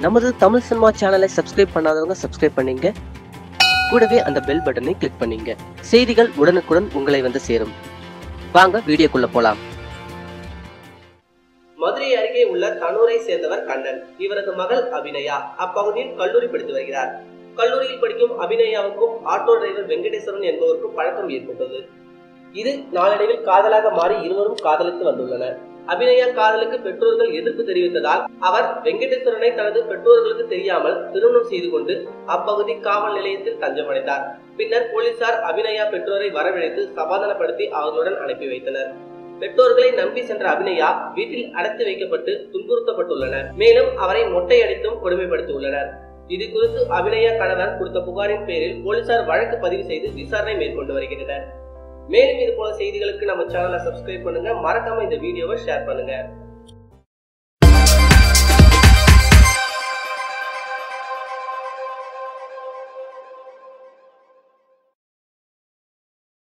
நமது தமிழ் சினிமா சேனலை சப்ஸ்கிரைப் பண்ணாதவங்க சப்ஸ்கிரைப் பண்ணிங்க. கூடவே அந்த பெல் பட்டனை கிளிக் பண்ணீங்க. செய்திகள் உடனுக்குடன் உங்களை வந்து சேரும். வாங்க வீடியோக்குள்ள போலாம். மதுரை அருகே உள்ள தனூரை சேர்ந்தவர் கண்ணன். இவரது மகள் அபிநயா. அப்பகுதியில் கல்லூரி படித்து வருகிறார். கல்லூரியில் படிக்கும் அபிநயாவுக்கும் ஆட்டோ டிரைவர் வெங்கடேஸ்வரன் என்பவருக்கும் பழக்கம் ஏற்பட்டது. இது நாளடைவில் காதலாக மாறி இருவரும் காதலித்து வந்துள்ளனர். அபிநயா காதலுக்கு பெற்றோர்கள் எதிர்ப்பு தெரிவித்ததால் அவர் வெங்கடேஸ்வரனை தனது பெற்றோர்களுக்கு தெரியாமல் திருமணம் செய்து கொண்டு அப்பகுதி காவல் நிலையத்தில் தஞ்சமடைந்தார் பின்னர் போலீசார் அபிநயா பெற்றோரை வரவழைத்து சமாதானப்படுத்தி அவர்களுடன் அனுப்பி வைத்தனர். பெற்றோர்களை நம்பி சென்ற அபிநயா வீட்டில் அடைத்து வைக்கப்பட்டு துன்புறுத்தப்பட்டுள்ளனர். மேலும் அவரை மொட்டை அடித்தும் கொடுமைப்படுத்தியுள்ளனர். இது குறித்து அபிநயா கணவர் கொடுத்த புகாரின் பேரில் போலீசார் வழக்கு பதிவு செய்து விசாரணை மேற்கொண்டு வருகின்றனர். மேலும் இது போல செய்திகளுக்கு நம்ம சேனலை சப்ஸ்கிரைப் பண்ணுங்க. மறக்காம இந்த வீடியோவை ஷேர் பண்ணுங்க.